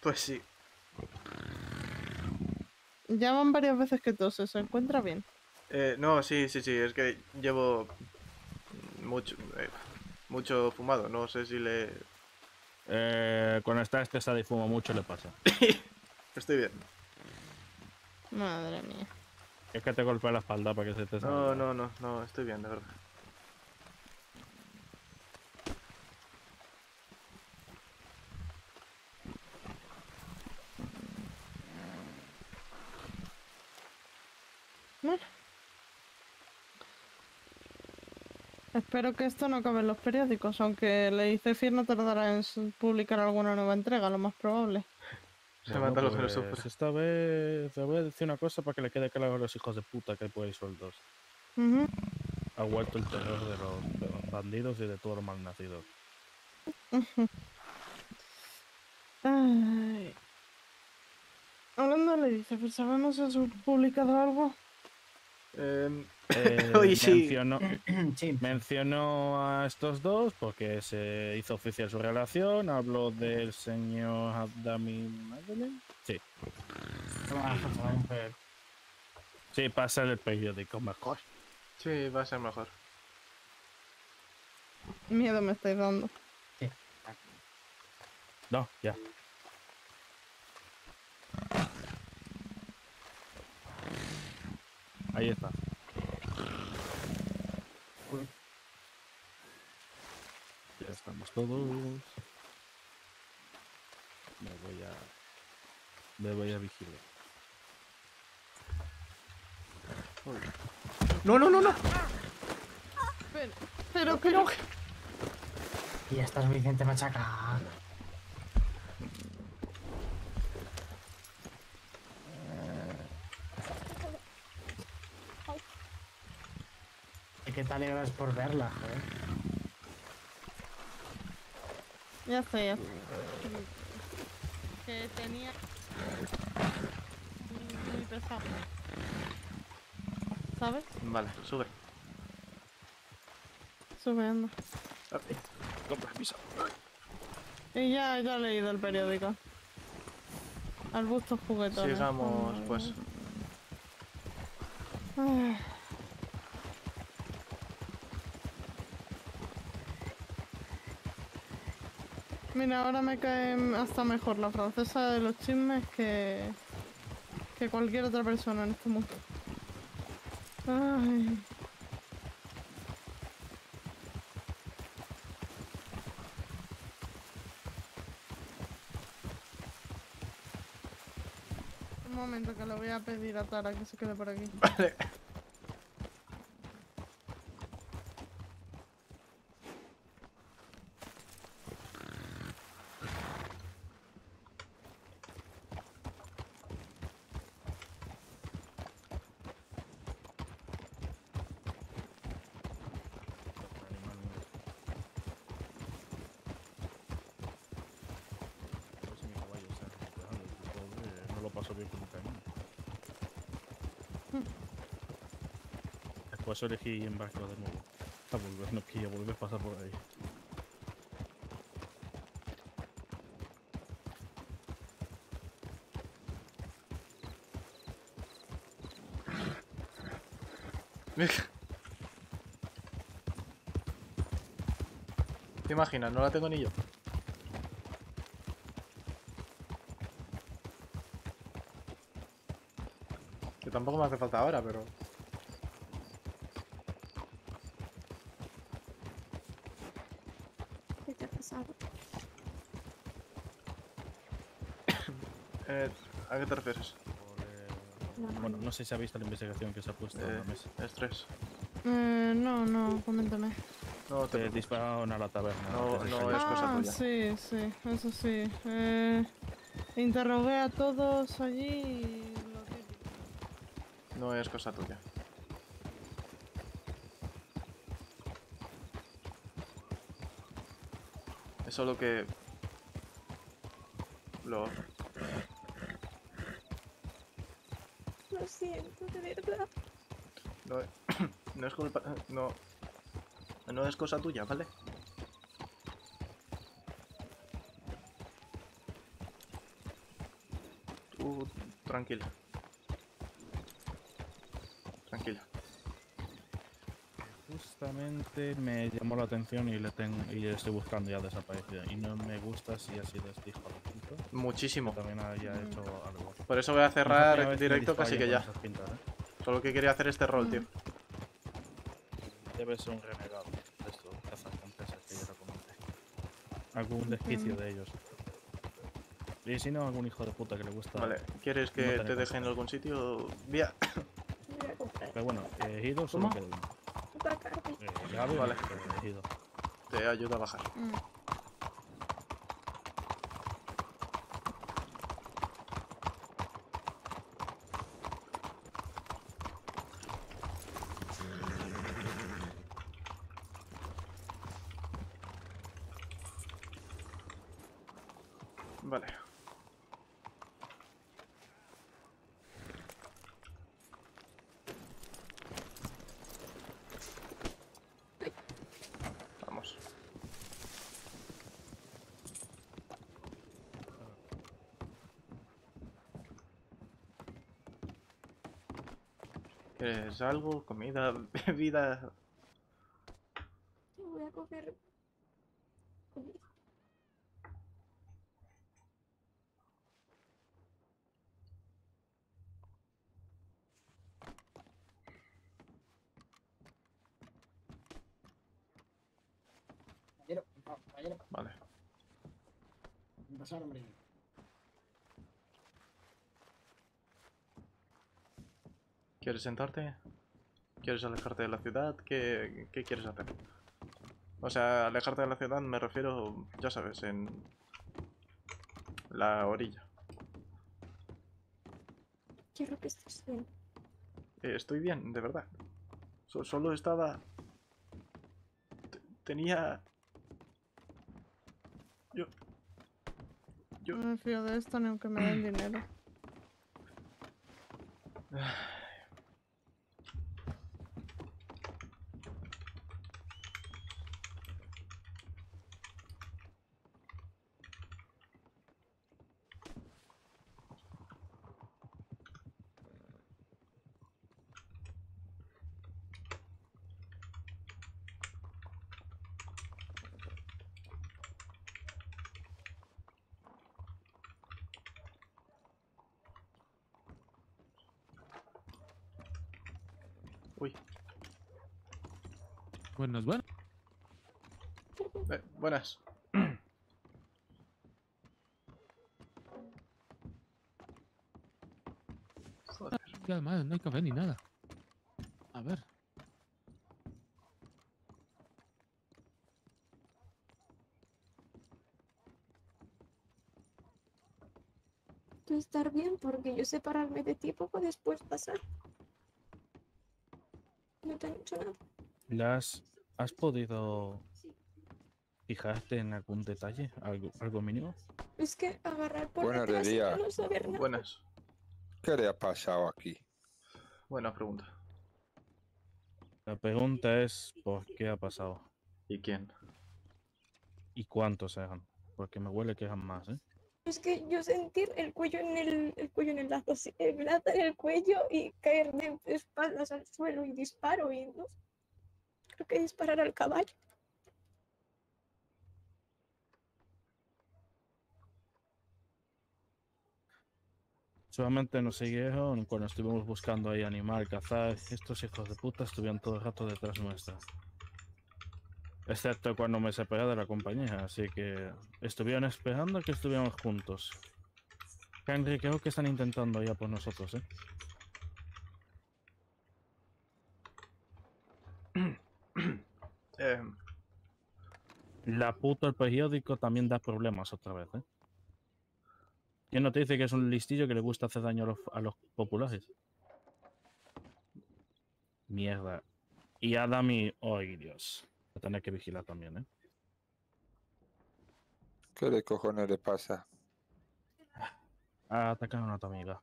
Pues sí. Llaman varias veces que tose, ¿se encuentra bien? Eh, no, sí, sí, sí, es que llevo mucho, eh, mucho fumado, no sé si le... Eh, cuando está estresado y fuma mucho le pasa. Estoy bien. Madre mía. Es que te golpea la espalda para que se te No, no, no, no, estoy bien, de verdad. Bueno. Espero que esto no acabe en los periódicos, aunque le hice fiel no tardará en publicar alguna nueva entrega, lo más probable. Se Bueno, mata lo que no pues, sufre. Esta vez te voy a decir una cosa para que le quede claro a los hijos de puta que hay por ahí sueltos. Ujú. Ha vuelto el terror de los, de los bandidos y de todos los malnacidos. Ay. Hablando de Lady Zephyr, ¿sabemos si has publicado algo? Em, Eh, mencionó, Sí, mencionó a estos dos porque se hizo oficial su relación. Habló del señor Abdami Madeleine. Sí, sí, pasa en el periódico mejor. sí, va a ser mejor. Miedo me estáis dando. No, ya. Ahí está. Ya estamos todos. Me voy a. Me voy a vigilar. No, no, no, no. Pero, pero, pero... Y ya está suficiente machaca. ¿Y qué te alegras por verla, joder? Ya estoy, ya estoy. Que tenía... Muy pesado. ¿Sabes? Vale, sube. Sube, anda. Con permiso. Y ya, ya he leído el periódico. Arbustos juguetones. Sigamos, Ay, pues. ay. Mira, ahora me cae hasta mejor la francesa de los chismes que, que cualquier otra persona en este mundo. Ay. Un momento que le voy a pedir a Tara que se quede por aquí. Vale. Camino. Después elegí embarco de nuevo. A volver, no quería volver a pasar por ahí. ¿Te imaginas? No la tengo ni yo. Que tampoco me hace falta ahora, pero... ¿Qué te ha pasado? Eh, ¿A qué te refieres? No, Bueno, no sé si ha visto la investigación que se ha puesto en Eh, la mesa. estrés. Eh, no, no, coméntame. No te Te dispararon a la taberna. No, no es cosa ah, tuya. sí, sí, eso sí. Eh, interrogué a todos allí y. No es cosa tuya. Es solo que... Lo... Lo siento, de verdad. No, no es culpa... No... No es cosa tuya, ¿vale? Tú tranquila. Tranquila. Justamente me llamó la atención y le tengo y le estoy buscando ya desaparecido. Y no me gusta si ha sido este puta. Muchísimo. También haya hecho algo. Por eso voy a No cerrar el directo casi que ya. pintas, ¿eh? Solo que quería hacer este rol, tío. Debe ser un renegado. Cazas que comenté. Algún desquicio de ellos. Y si no, algún hijo de puta que le gusta. Vale, ¿quieres que No te deje en algún sitio? Vía. Pero bueno, eh, Hido solo ¿Cómo? queda uno. Carne. Eh, Vale. eh, Hido. Te ayuda a bajar. Mm. Vale. Vamos. ¿Quieres algo? ¿Comida? ¿Bebida? Voy a coger comida. Vale. Pasar, hombre. ¿Quieres sentarte? ¿Quieres alejarte de la ciudad? ¿Qué, qué quieres hacer? O sea, alejarte de la ciudad me refiero, ya sabes, en la orilla. Quiero que estés bien. Eh, estoy bien, de verdad. So- solo estaba... te- tenía... Yo... Yo... No me fío de esto ni aunque me den dinero. Uy. Buenas, buenas. Eh, buenas. Joder. Además no hay café ni nada. A ver. Tú estar bien porque yo separarme de ti poco después pasar. No te han hecho nada. ¿Las has podido fijarte en algún detalle? ¿Algo, algo mínimo? Es que agarrar por Buenos detrás y días. no saber nada. Buenas. ¿Qué le ha pasado aquí? Buena pregunta. La pregunta es ¿por qué ha pasado? ¿Y quién? ¿Y cuántos eran? Porque me huele que eran más, ¿eh? Es que yo sentir el cuello en el, el cuello en el lazo, el brazo en el cuello y caer de espaldas al suelo y disparo y no. Creo que disparar al caballo. Solamente nos siguieron cuando estuvimos buscando ahí animal, cazar. Estos hijos de puta estuvieron todo el rato detrás nuestra. Excepto cuando me separé de la compañía, así que estuvieron esperando que estuviéramos juntos. Henry, creo que están intentando ya por nosotros, ¿eh? Eh, La puta el periódico también da problemas otra vez, ¿eh? ¿Quién no te dice que es un listillo que le gusta hacer daño a los, a los populares? Mierda. Y Adam y... ¡Ay, Dios! A tener que vigilar también, ¿eh? ¿Qué le cojones le pasa? Atacaron a tu amiga.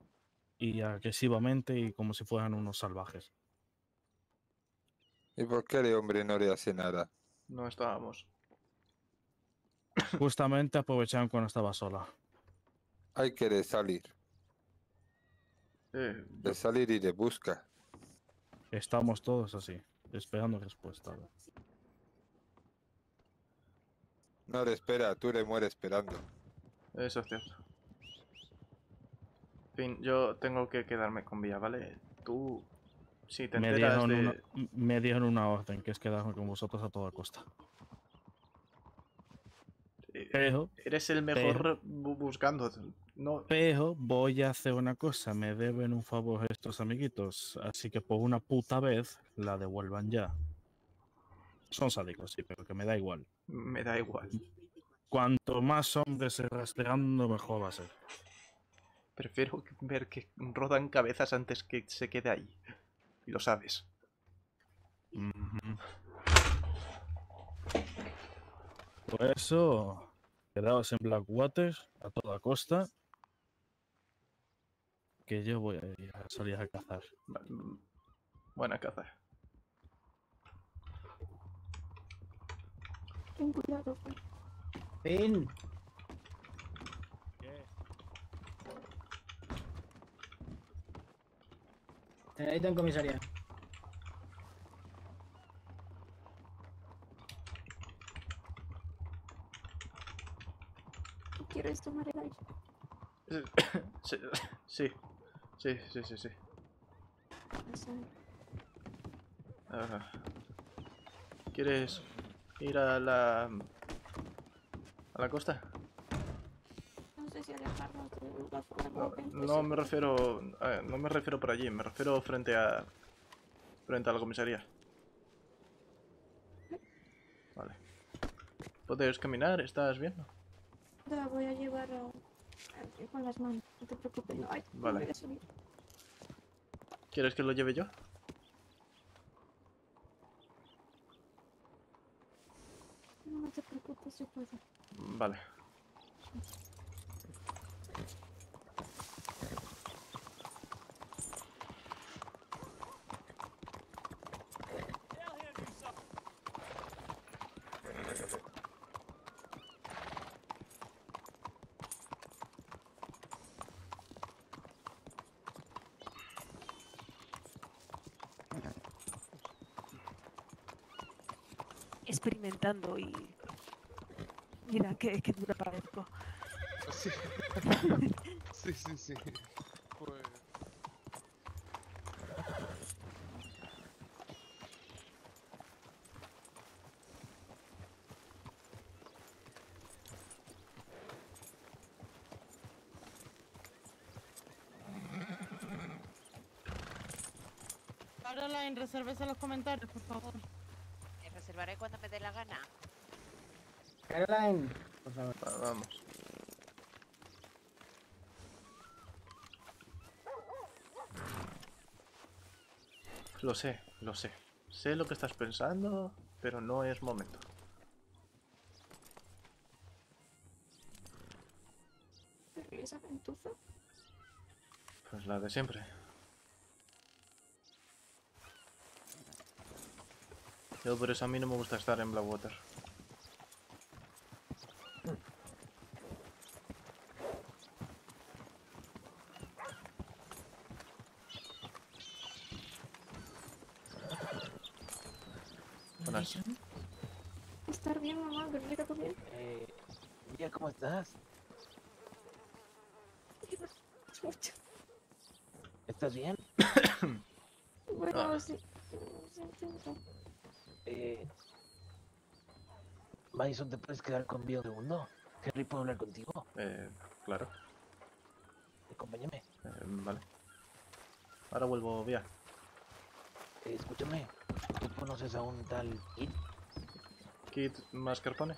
Y agresivamente y como si fueran unos salvajes. ¿Y por qué el hombre no le hace nada? no estábamos. Justamente aprovecharon cuando estaba sola. Hay que salir. Eh, De salir y de busca. Estamos todos así, esperando respuesta. No le espera, tú le mueres esperando. Eso es cierto. En fin, yo tengo que quedarme con Vía, ¿vale? Tú, si te Me enteras dieron, de... una, me dieron una orden, que es quedarme con vosotros a toda costa. eh, Pero, Eres el mejor bu- buscando. No, pero voy a hacer una cosa, me deben un favor estos amiguitos, así que por una puta vez la devuelvan ya. Son sádicos, sí, pero que me da igual. me da igual. Cuanto más hombres se rastreando, mejor va a ser. Prefiero ver que rodan cabezas antes que se quede ahí. Y lo sabes. Ujú. Por eso, quedaos en Blackwater a toda costa. Que yo voy a ir a salir a cazar. Va- mm, Buena Ten cuidado, Juan. Fin. Te necesito en comisaría. ¿Quieres tomar el aire? Sí, sí, sí, sí, sí. sí. Ah, ¿Quieres ir a la... a la costa? No sé si alejarnos lugar el No, no me refiero... no me refiero por allí, me refiero frente a... frente a la comisaría. Vale. ¿Puedes caminar? ¿Estás bien? Ya voy a llevar a... con las manos, no te preocupes. No, ay, no Vale. voy a subir. ¿Quieres que lo lleve yo? No, te preocupes, yo puedo. Vale. Experimentando y mira qué, qué dura parezco. Sí. sí, sí, sí. Pues... Caroline, reserves en los comentarios, por favor. Reservaré cuando me dé la gana. Caroline, por favor. Va- Vamos. Lo sé, lo sé. Sé lo que estás pensando, pero no es momento. ¿Pero y esa gentuza? Pues la de siempre. Yo por eso a mí no me gusta estar en Blackwater. Buenas. ¿Estar bien, mamá? ¿Dormir todo bien? Eh, mira, ¿cómo estás? Mucho. ¿Estás bien? Bueno, Ah. sí. Eh, Madison, ¿te puedes quedar conmigo un segundo? Henry, ¿puedo hablar contigo? Eh, claro. Acompáñame. Eh, vale. Ahora vuelvo vía. Eh, escúchame, ¿tú conoces a un tal Kid? ¿Kid Mascarpone?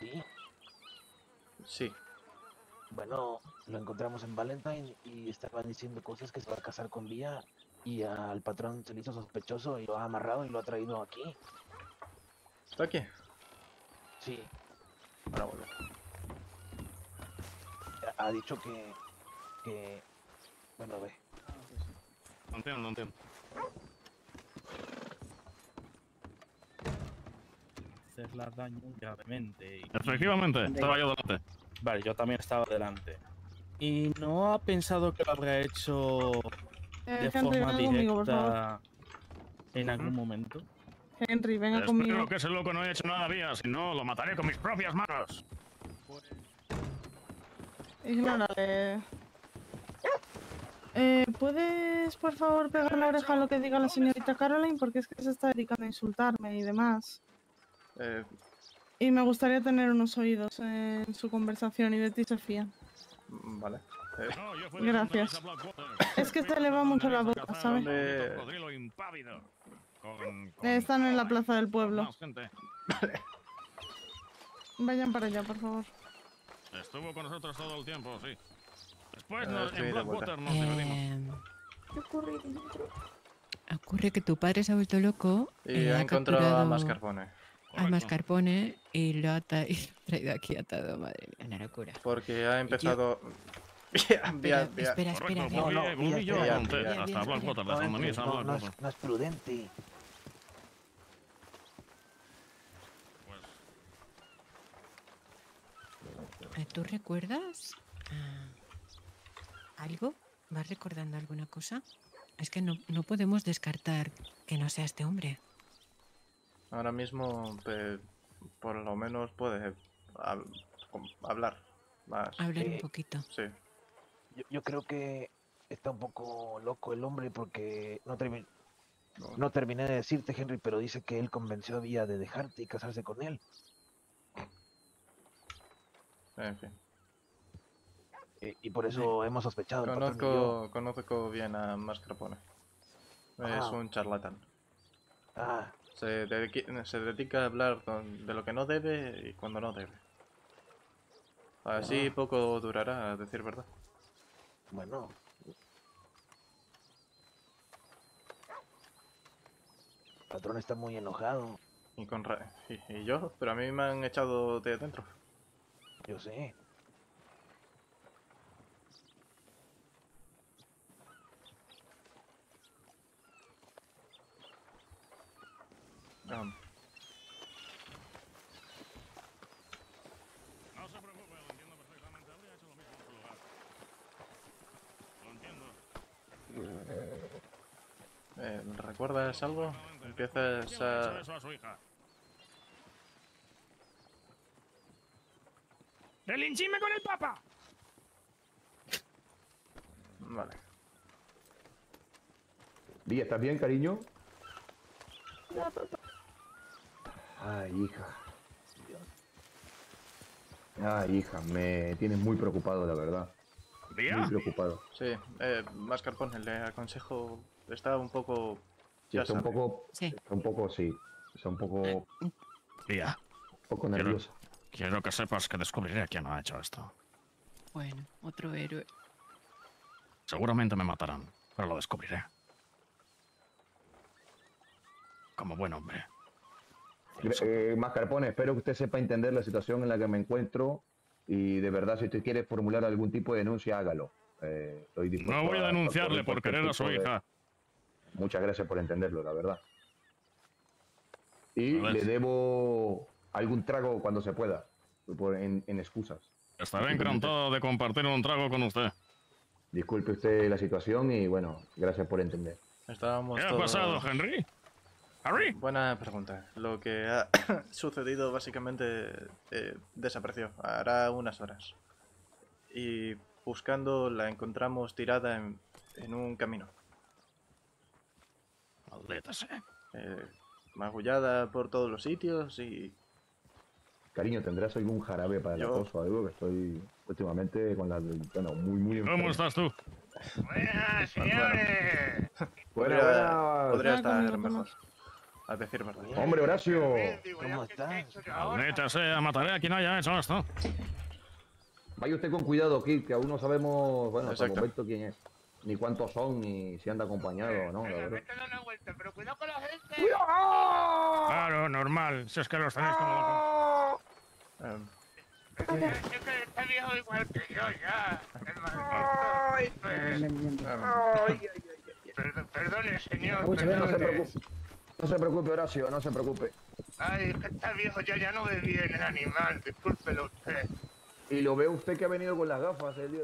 Sí. Sí. Bueno, lo encontramos en Valentine y estaban diciendo cosas que se va a casar con Vía y al patrón se le hizo sospechoso y lo ha amarrado y lo ha traído aquí. ¿Está aquí? Sí, Ahora vuelvo. ha dicho que... que... Bueno, ve. No entiendo, no entiendo. Hacerla daño gravemente. y- Efectivamente, estaba yo delante. Vale, yo también estaba delante. ¿Y no ha pensado que lo habrá hecho de Henry, forma venga conmigo, por favor. directa en algún momento? Henry, venga Espero conmigo. que ese loco no haya hecho nada vía, si no, lo mataré con mis propias manos. Ignórale. Eh, ¿Puedes, por favor, pegar la oreja a lo que diga la señorita Caroline? Porque es que se está dedicando a insultarme y demás. Eh, Y me gustaría tener unos oídos en su conversación y de ti mm, vale. Gracias. Es que te eleva mucho la boca, ¿sabes? Están en la plaza del pueblo. Vayan para allá, por favor. Estuvo con nosotros todo el tiempo, sí. Después nos- en. Blackwater nos dividimos. Em, ¿Qué ocurre dentro? ocurre que tu padre se ha vuelto loco. y eh, ha encontrado a Mascarpone. a Mascarpone y lo ha, tra- y lo ha traído aquí atado. Madre mía, una locura. Porque ha empezado. Espera, espera, espera. No, no, No, es, Blackwater. no es prudente. Eh, ¿Tú recuerdas ah, algo? ¿Vas recordando alguna cosa? Es que no, no podemos descartar que no sea este hombre. Ahora mismo, pe- por lo menos puede hab- com- hablar más. Hablar un Eh, poquito. Sí. Yo, yo creo que está un poco loco el hombre porque no, termi- no terminé de decirte, Henry, pero dice que él convenció a Vía de dejarte y casarse con él. En fin. Y por eso hemos sospechado. Conozco, conozco bien a Mascarpone. Es Ah. un charlatán. Ah, Se, dediqui- se dedica a hablar con- de lo que no debe y cuando no debe. Así Ah. poco durará, a decir verdad. Bueno. El patrón está muy enojado, Y con ra- y, y yo, pero a mí me han echado de dentro. yo sé. Ah, No se preocupe, lo entiendo perfectamente. Habría hecho lo mismo en su lugar. Lo entiendo. Eh, ¿Recuerdas algo? Empiezas ¿Quién le ha hecho a... ¡Relinchime con el papa! Vale. Di, ¿estás bien, cariño? No, papá. Ay, hija. Ay, hija, me tienes muy preocupado, la verdad. ¿Vía? Muy preocupado. Sí, eh, Mascarpone, le aconsejo... Está un poco... Sí, Ya está un poco, Sí. está un poco, sí. Está un poco, un Vía, poco Quiero- nerviosa. quiero que sepas que descubriré quién ha hecho esto. Bueno, otro héroe. Seguramente me matarán, pero lo descubriré. Como buen hombre. Eh, Mascarpone, espero que usted sepa entender la situación en la que me encuentro y de verdad, si usted quiere formular algún tipo de denuncia, hágalo. Eh, estoy No voy a denunciarle por querer a su hija. Muchas gracias por entenderlo, la verdad. Y ver. le debo algún trago cuando se pueda, por- en, en excusas. Estaré encantado de compartir un trago con usted. Disculpe usted la situación y bueno, gracias por entender. Estábamos ¿Qué ha todos- pasado, Henry? ¿Harry? Buena pregunta. Lo que ha sucedido básicamente eh, desapareció. Hará unas horas. Y buscando la encontramos tirada en, en un camino. Maldita sea. Eh, magullada por todos los sitios y Cariño, ¿tendrás algún jarabe para Yo- la tos o algo? Que estoy últimamente con la... Bueno, muy, muy ¿Cómo enfermo. estás tú? Buenas, señores. Buenas, podría, podría Ah, estar mejor. A decir verdad. Hombre, Horacio. ¿Cómo estás? Maldita sea, mataré a quien haya hecho esto. Vaya usted con cuidado, Kid, que aún no sabemos, bueno, hasta el Exacto. momento quién es. Ni cuántos son, ni si anda acompañado o no, la verdad. Vete a dar una vuelta, pero cuidado con la gente. Claro, normal. Si es que los tenéis como Es que está viejo igual que yo ya. Pues, em, perdón- Perdone, señor. No se preocupe, no se preocupe, Horacio, no se preocupe. Ay, es que está viejo ya, ya no ve bien el animal. Discúlpelo usted. Y lo ve usted que ha venido con las gafas el día